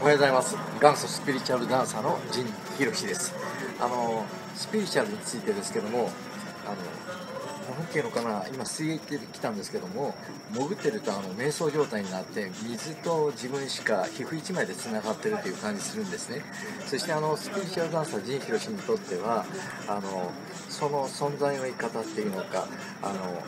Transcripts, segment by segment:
おはようございます。元祖スピリチュアルダンサーの陣博です。あのスピリチュアルについてですけどもあの何ていうのかな今水泳行ってきたんですけども潜ってるとあの瞑想状態になって水と自分しか皮膚一枚でつながってるという感じするんですね。そしてあのスピリチュアルダンサー陣博にとってはあのその存在の言い方っていうのかあの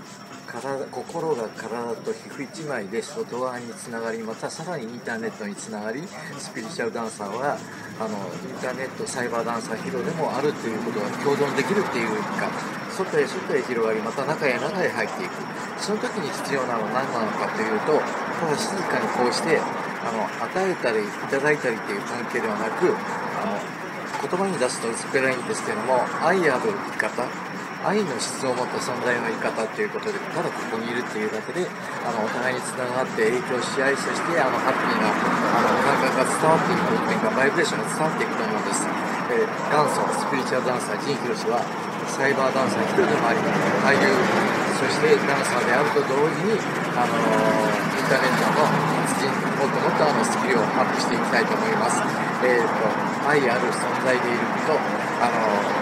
体心が体と皮膚一枚で外側につながりまたさらにインターネットにつながりスピリチュアルダンサーはあのインターネットサイバーダンサーヒロでもあるということが共存できるっていうか外へ外へ広がりまた中へ中へ入っていく。その時に必要なのは何なのかというとただ静かにこうしてあの与えたりいただいたりっていう関係ではなくあの言葉に出すと薄っぺらいんですけども愛ある生き方愛の質を持った存在の言い方ということでただここにいるっていうだけであのお互いにつながって影響し合いそしてあのハッピーなあの感覚が伝わっていくというかバイブレーションが伝わっていくと思うんです、えー、元祖スピリチュアルダンサー陣博はサイバーダンサー一人でもあり俳優そしてダンサーであると同時に、あのインターネットの達人もっともっとあのスキルをアップしていきたいと思います、えーと、愛ある存在でいることあの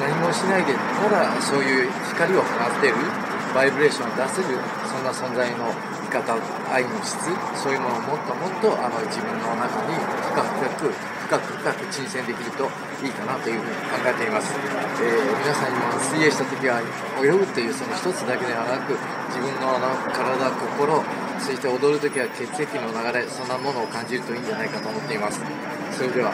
何もしないでただそういう光を放っているバイブレーションを出せるそんな存在の生き方愛の質そういうものをもっともっとあの自分の中に深く深く深く深く沈潜できるといいかなというふうに考えています、えー、皆さんにも水泳した時は泳ぐというその一つだけではなく自分の体心そして踊る時は血液の流れそんなものを感じるといいんじゃないかと思っています。それでは